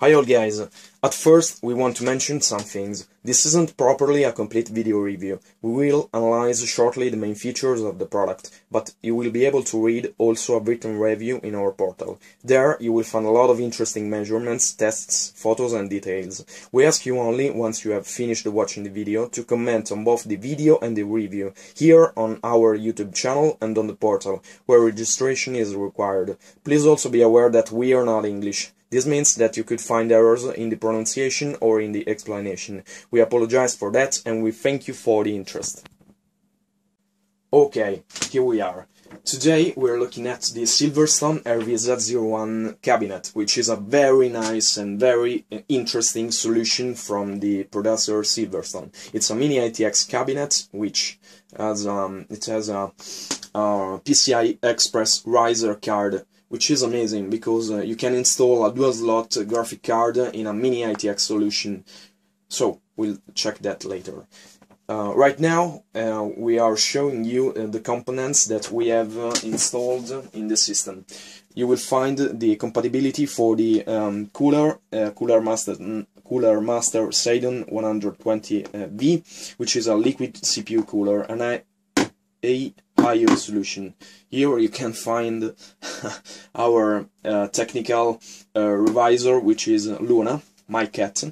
Hi all guys, at first we want to mention some things. This isn't properly a complete video review. We will analyze shortly the main features of the product, but you will be able to read also a written review in our portal. There you will find a lot of interesting measurements, tests, photos and details. We ask you only, once you have finished watching the video, to comment on both the video and the review, here on our YouTube channel and on the portal, where registration is required. Please also be aware that we are not English. This means that you could find errors in the pronunciation or in the explanation. We apologize for that and we thank you for the interest. Okay, here we are. Today we're looking at the Silverstone RVZ01 cabinet, which is a very nice and very interesting solution from the producer Silverstone. It's a mini ITX cabinet which has um, it has a, a PCI Express riser card which is amazing because uh, you can install a dual slot graphic card in a mini ITX solution. So we'll check that later. Uh, right now uh, we are showing you uh, the components that we have uh, installed in the system. You will find the compatibility for the um, cooler, uh, Cooler Master Cooler Master Seidon 120V, which is a liquid CPU cooler, and I a IO solution. Here you can find our uh, technical uh, revisor, which is Luna, my cat.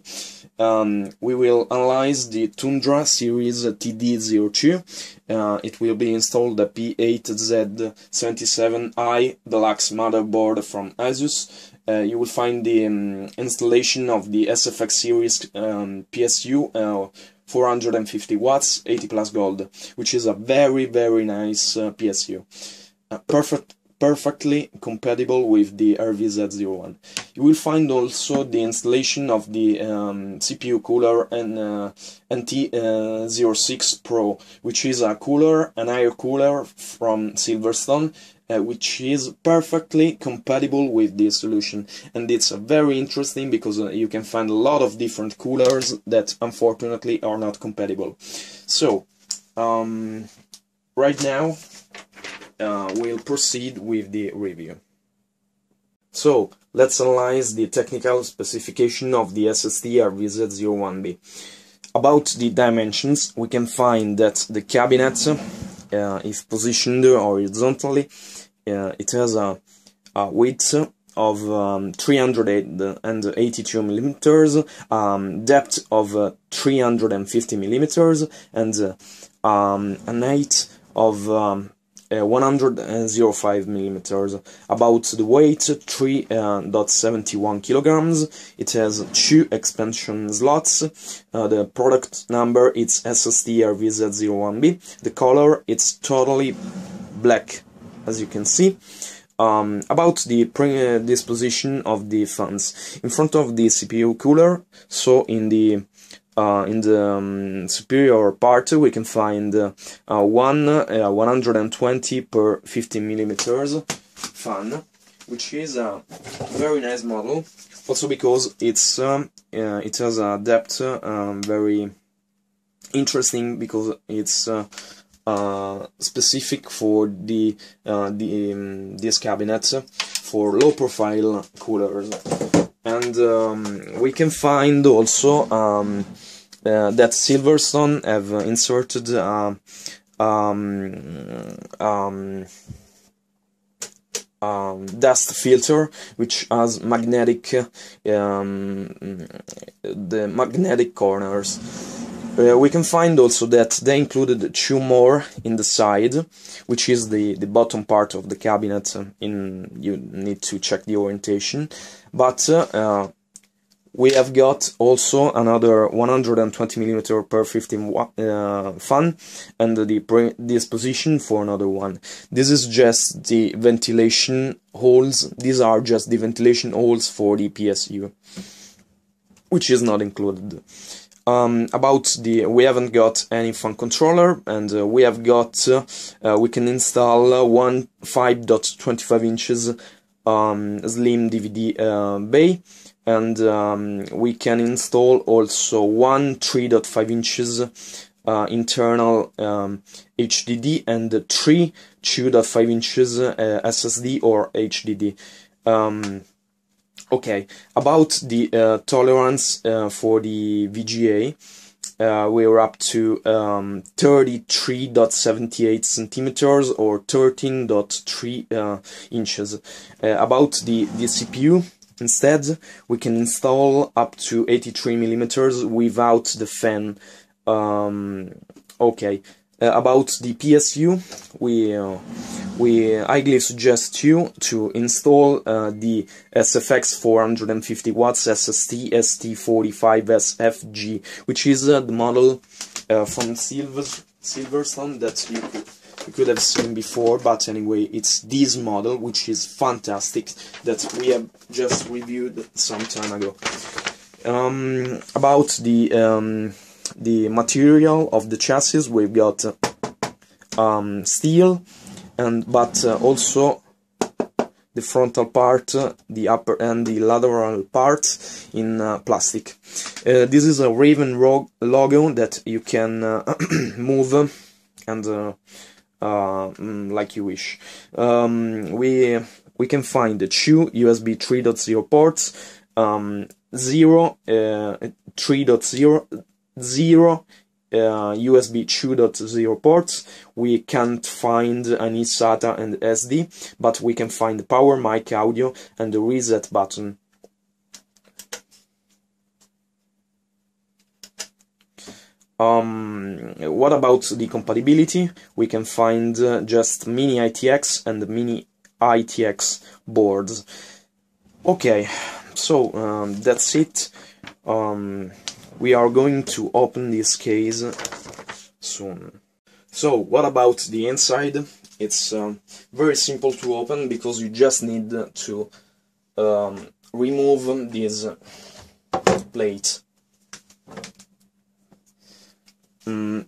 Um, we will analyze the Tundra series TD02. Uh, it will be installed the P8Z77i deluxe motherboard from Asus. Uh, you will find the um, installation of the SFX series um, PSU uh, 450 watts 80 plus gold which is a very very nice uh, PSU uh, perfect perfectly compatible with the RVZ01 you will find also the installation of the um, CPU cooler and uh, NT06 uh, Pro which is a cooler an air cooler from Silverstone uh, which is perfectly compatible with this solution. And it's uh, very interesting because uh, you can find a lot of different coolers that unfortunately are not compatible. So um, right now uh, we'll proceed with the review. So let's analyze the technical specification of the SST RVZ01B about the dimensions we can find that the cabinet uh, if positioned horizontally, uh, it has a, a width of um, 382 millimeters, um, depth of uh, 350 millimeters, and uh, um, an height of um, uh, 105 millimeters. About the weight, 3.71 uh, kilograms. It has two expansion slots. Uh, the product number it's SST RVZ01B. The color it's totally black, as you can see. Um, about the disposition of the fans in front of the CPU cooler so in the uh, in the um, superior part we can find uh, one uh, 120 per 50 millimeters fan which is a very nice model. Also because it's um, uh, it has a depth um, very interesting because it's uh, uh, specific for the the um, this cabinet for low profile coolers. And um, we can find also um, uh, that Silverstone have inserted uh, um, um, um, dust filter which has magnetic um, the magnetic corners uh, we can find also that they included two more in the side, which is the, the bottom part of the cabinet. In you need to check the orientation, but uh, we have got also another 120 millimeter per 15 uh, fan and the disposition for another one. This is just the ventilation holes. These are just the ventilation holes for the PSU, which is not included. Um, about the we haven't got any fan controller and uh, we have got uh, uh, we can install one 5.25 inches um, slim DVD uh, bay and um, we can install also one 3.5 inches uh, internal um, HDD and three 2.5 inches uh, SSD or HDD. Um, Okay, about the uh, tolerance uh, for the VGA, uh, we're up to um, 33.78 centimeters or 13.3 uh, inches. About the, the CPU, instead, we can install up to 83 millimeters without the fan. Um, okay, uh, about the PSU, we uh, we highly suggest you to install uh, the SFX 450 watts SST ST45SFG, which is uh, the model uh, from Silver Silverstone that you could, you could have seen before. But anyway, it's this model which is fantastic that we have just reviewed some time ago. Um, about the um, the material of the chassis we've got um, steel and but uh, also the frontal part, the upper and the lateral part in uh, plastic. Uh, this is a Raven logo that you can uh, move and uh, uh, mm, like you wish. Um, we we can find the two USB 3.0 ports, um, 0, 3.0 0 uh, USB 2.0 ports. We can't find any SATA and SD, but we can find the power, mic, audio, and the reset button. Um, what about the compatibility? We can find uh, just mini ITX and mini ITX boards. Okay, so um, that's it. Um, we are going to open this case soon. So, what about the inside? It's um, very simple to open because you just need to um, remove this plate. Mm.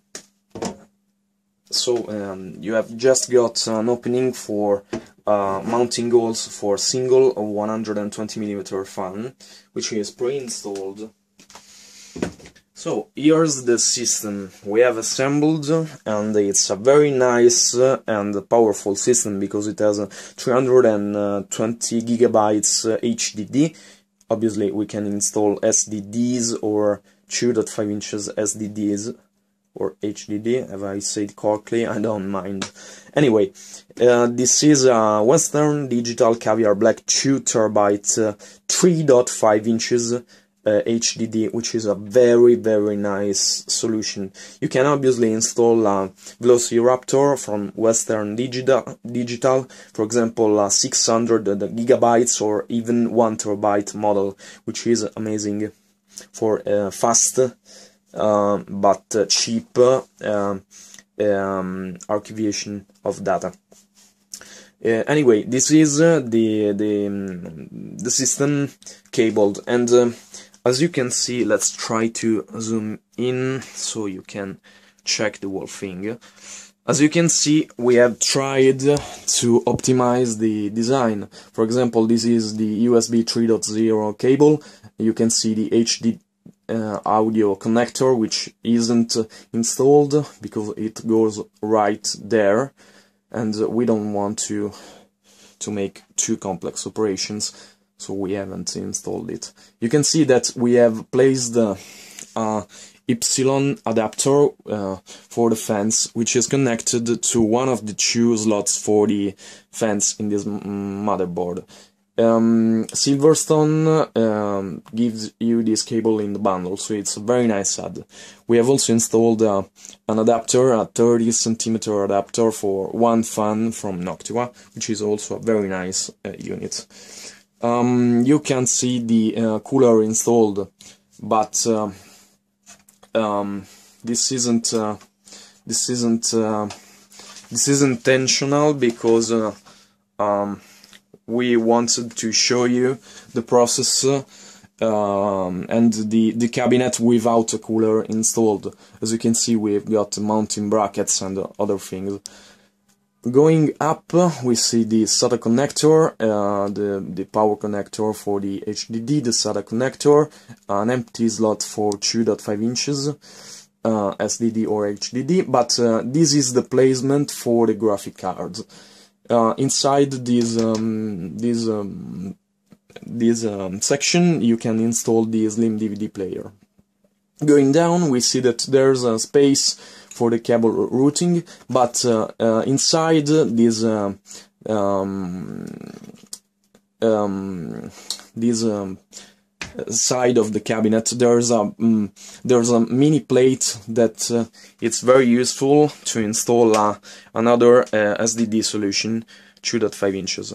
So, um, you have just got an opening for uh, mounting holes for single 120mm fan, which is pre-installed so here's the system we have assembled and it's a very nice and powerful system because it has 320 gigabytes HDD. Obviously we can install SDDs or 2.5 inches SDDs or HDD, if I said correctly, I don't mind. Anyway, uh, this is a Western Digital Caviar Black 2 terabyte uh, 3.5 inches uh, HDD, which is a very, very nice solution. You can obviously install a Velociraptor from Western Digital, Digital for example, a 600 gigabytes or even 1 terabyte model, which is amazing for uh, fast uh, but cheap uh, um, archivation of data. Uh, anyway, this is uh, the the um, the system cabled, and uh, as you can see, let's try to zoom in so you can check the whole thing. As you can see, we have tried to optimize the design. For example, this is the USB 3.0 cable. You can see the HD uh, audio connector, which isn't installed because it goes right there. And we don't want to to make too complex operations so we haven't installed it. You can see that we have placed the uh, adapter uh, for the fans, which is connected to one of the two slots for the fans in this motherboard. Um, Silverstone um, gives you this cable in the bundle, so it's a very nice ad. We have also installed uh, an adapter, a 30 centimeter adapter for one fan from Noctua, which is also a very nice uh, unit um, you can see the uh, cooler installed but uh, um, this isn't uh, this isn't uh, this is intentional because um, we wanted to show you the process um, and the, the cabinet without a cooler installed. As you can see, we've got mounting brackets and other things. Going up, we see the SATA connector, uh, the, the power connector for the HDD, the SATA connector, an empty slot for 2.5 inches, uh, SDD or HDD, but uh, this is the placement for the graphic cards. Uh, inside this, um, this um, this um, section you can install the Slim DVD player. Going down we see that there's a space for the cable routing, but uh, uh, inside this uh, um, um, this um, side of the cabinet there's a um, there's a mini plate that uh, it's very useful to install uh, another uh, SDD solution 2.5 inches.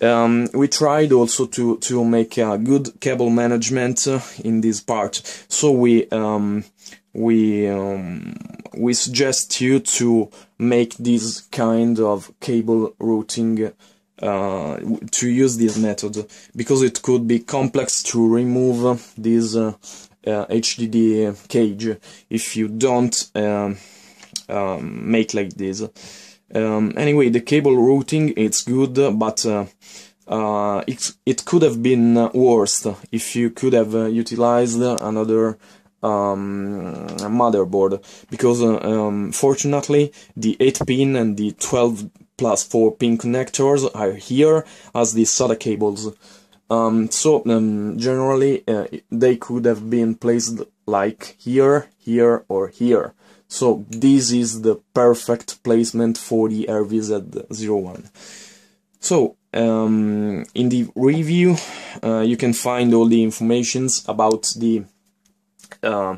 Um, we tried also to to make a good cable management uh, in this part. So we um, we um, we suggest you to make this kind of cable routing uh, to use this method because it could be complex to remove this uh, uh, HDD cage if you don't um, um, make like this. Um, anyway, the cable routing it's good, but uh, uh, it it could have been worse if you could have utilized another um, motherboard because um, fortunately the 8 pin and the 12 plus 4 pin connectors are here as the SATA cables. Um, so um, generally uh, they could have been placed like here, here or here. So this is the perfect placement for the RVZ01. So um, in the review uh, you can find all the informations about the uh,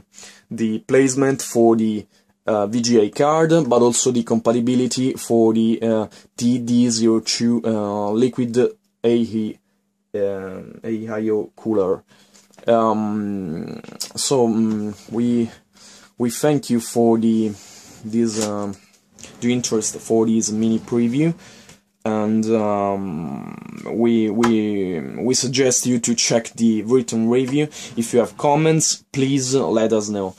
the placement for the uh, VGA card, but also the compatibility for the uh, TD02 uh, liquid AE, uh, AIO cooler. Um, so um, we we thank you for the this um, the interest for this mini preview and um, we we we suggest you to check the written review. If you have comments, please let us know.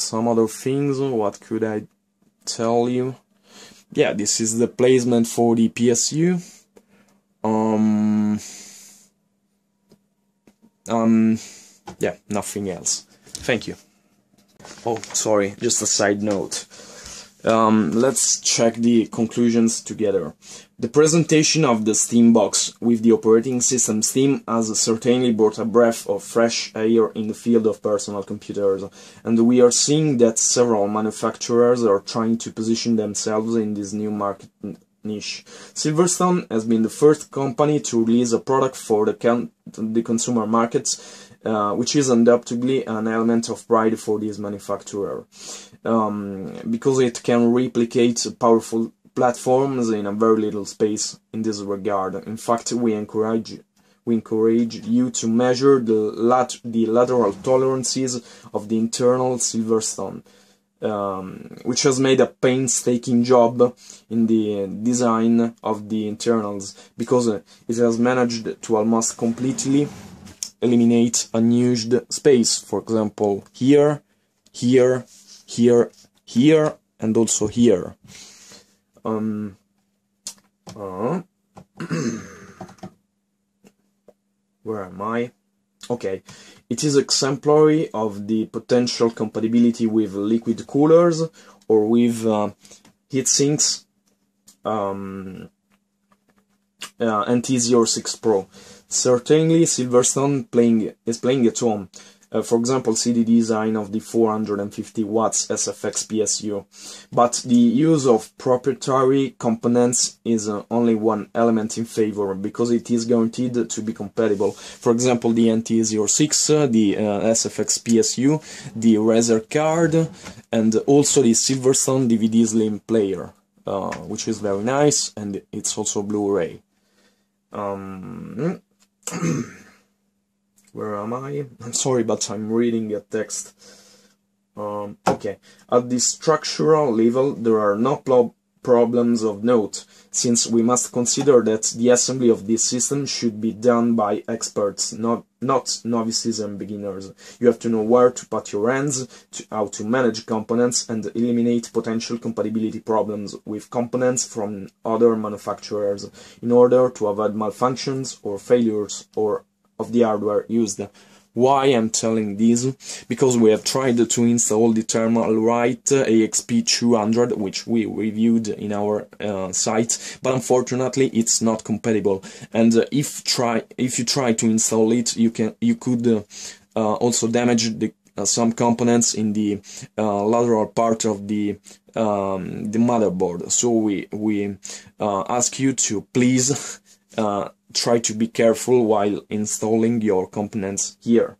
Some other things. What could I tell you? Yeah, this is the placement for the PSU. Um, um, yeah, nothing else. Thank you. Oh, sorry, just a side note. Um, let's check the conclusions together. The presentation of the Steambox with the operating system Steam has certainly brought a breath of fresh air in the field of personal computers, and we are seeing that several manufacturers are trying to position themselves in this new market niche. Silverstone has been the first company to release a product for the, the consumer markets uh, which is undoubtedly an element of pride for this manufacturer, um, because it can replicate powerful platforms in a very little space in this regard. In fact, we encourage we encourage you to measure the, lat the lateral tolerances of the internal Silverstone, um, which has made a painstaking job in the design of the internals, because it has managed to almost completely eliminate unused space. For example, here, here, here, here, and also here. Um, uh, where am I? Okay, it is exemplary of the potential compatibility with liquid coolers or with uh, heat sinks um, uh, NT06 Pro. Certainly, Silverstone playing is playing at home. Uh, for example, CD design of the 450 watts SFX PSU. But the use of proprietary components is uh, only one element in favor because it is guaranteed to be compatible. For example, the NT06, uh, the uh, SFX PSU, the riser card, and also the Silverstone DVD Slim player, uh, which is very nice, and it's also Blu-ray. Um, where am I? I'm sorry, but I'm reading a text. Um, okay, at the structural level, there are no problems of note, since we must consider that the assembly of this system should be done by experts, not, not novices and beginners. You have to know where to put your hands, to, how to manage components, and eliminate potential compatibility problems with components from other manufacturers in order to avoid malfunctions or failures or of the hardware used. Why I'm telling this? Because we have tried to install the Thermalright AXP200, which we reviewed in our uh, site, but unfortunately it's not compatible. And uh, if try if you try to install it, you can you could uh, uh also damage the uh, some components in the uh, lateral part of the um, the motherboard. So we we ask you to please try to be careful while installing your components here.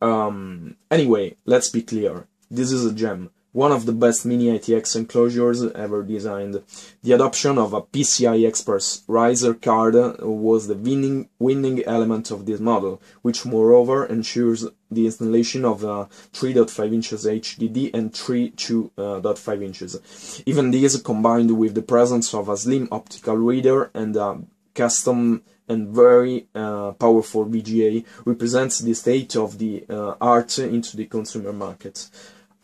Um, anyway, let's be clear. This is a gem, one of the best mini ITX enclosures ever designed. The adoption of a PCI Express riser card was the winning, winning element of this model, which moreover ensures the installation of a 3.5 inches HDD and 3.2.5 inches. Even this, combined with the presence of a slim optical reader and a custom and very uh, powerful VGA represents the state of the uh, art into the consumer market.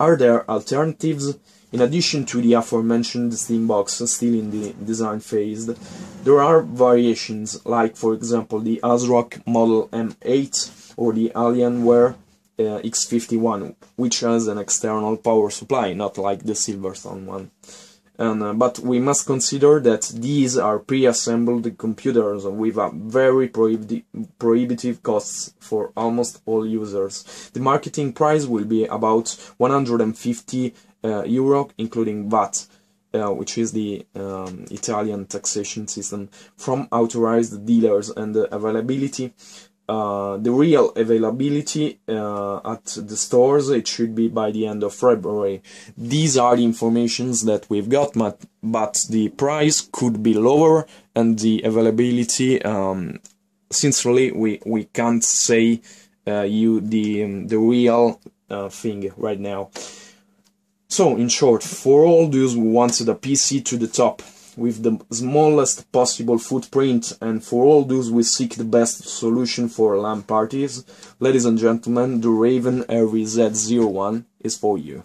Are there alternatives? In addition to the aforementioned Steambox still in the design phase, there are variations like for example the ASRock Model M8 or the Alienware uh, X51 which has an external power supply, not like the Silverstone one. And, uh, but we must consider that these are pre-assembled computers with a very prohibitive, prohibitive costs for almost all users. The marketing price will be about 150 uh, euro, including VAT. Uh, which is the um, Italian taxation system from authorized dealers and the availability uh, the real availability uh, at the stores it should be by the end of February. These are the informations that we've got, but, but the price could be lower and the availability. Um, sincerely, we we can't say uh, you the um, the real uh, thing right now. So, in short, for all those who wanted a PC to the top with the smallest possible footprint and for all those who seek the best solution for LAN parties, ladies and gentlemen, the Raven RV Z01 is for you.